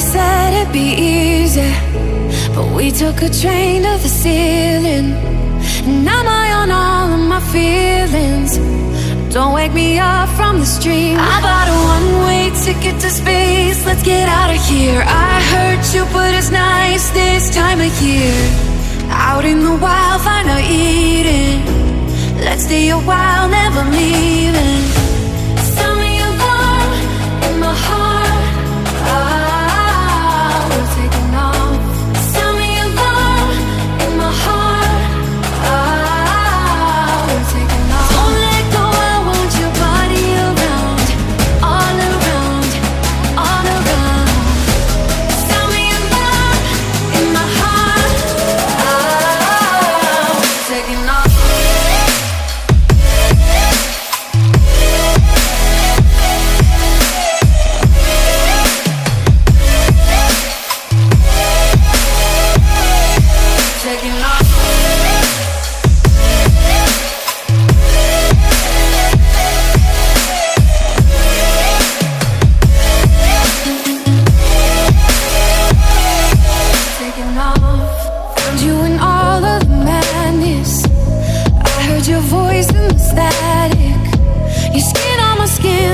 said it'd be easy But we took a train to the ceiling. And I'm high on all of my feelings? Don't wake me up from this dream I bought a one-way ticket to space? Let's get out of here. I hurt you, but it's nice this time of year. Out in the wild, find a Eden. Let's stay a while, never leaving skin.